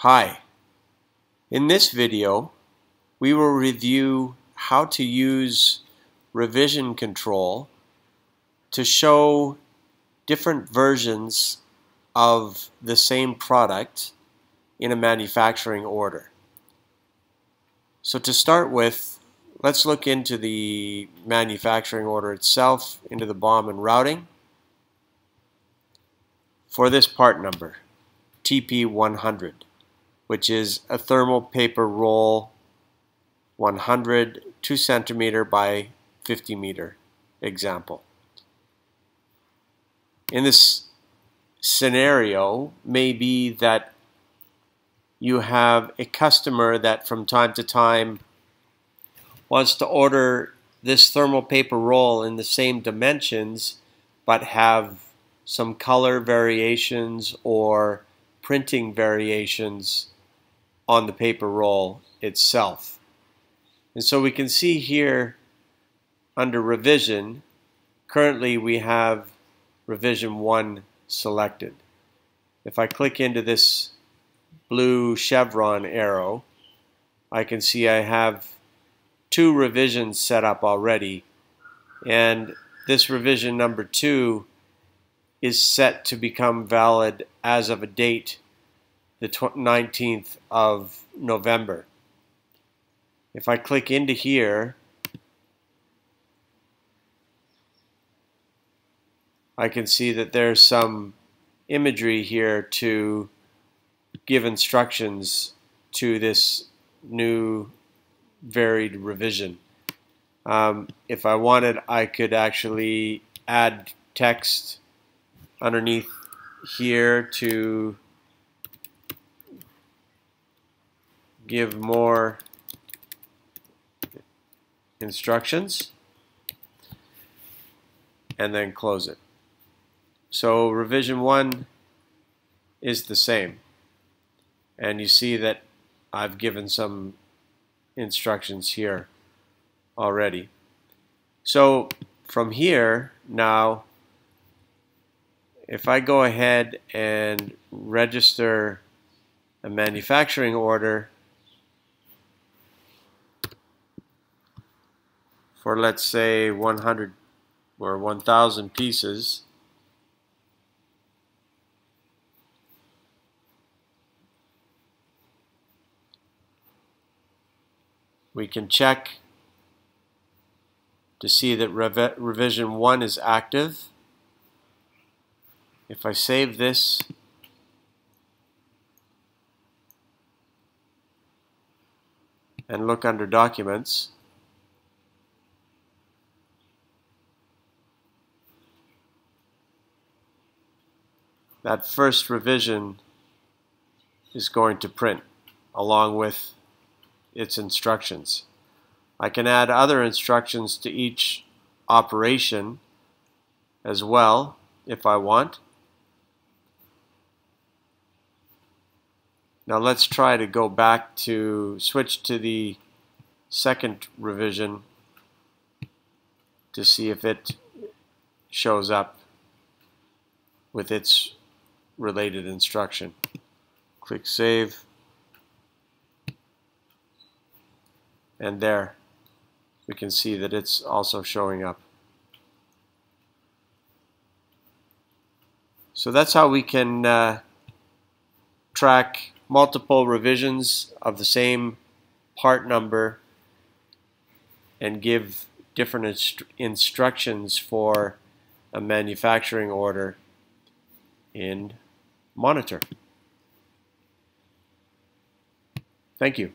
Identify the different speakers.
Speaker 1: Hi. In this video, we will review how to use revision control to show different versions of the same product in a manufacturing order. So to start with, let's look into the manufacturing order itself, into the BOM and routing for this part number, TP100 which is a thermal paper roll 100 2 centimeter by 50 meter example. In this scenario may be that you have a customer that from time to time wants to order this thermal paper roll in the same dimensions but have some color variations or printing variations on the paper roll itself. And so we can see here under revision, currently we have revision 1 selected. If I click into this blue chevron arrow, I can see I have two revisions set up already and this revision number 2 is set to become valid as of a date the 19th of November. If I click into here, I can see that there's some imagery here to give instructions to this new varied revision. Um, if I wanted, I could actually add text underneath here to give more instructions and then close it. So revision 1 is the same and you see that I've given some instructions here already. So from here now if I go ahead and register a manufacturing order for let's say 100 or 1000 pieces. We can check to see that rev revision 1 is active. If I save this and look under documents that first revision is going to print along with its instructions. I can add other instructions to each operation as well if I want. Now let's try to go back to switch to the second revision to see if it shows up with its related instruction. Click Save. And there, we can see that it's also showing up. So that's how we can uh, track multiple revisions of the same part number and give different inst instructions for a manufacturing order in monitor. Thank you.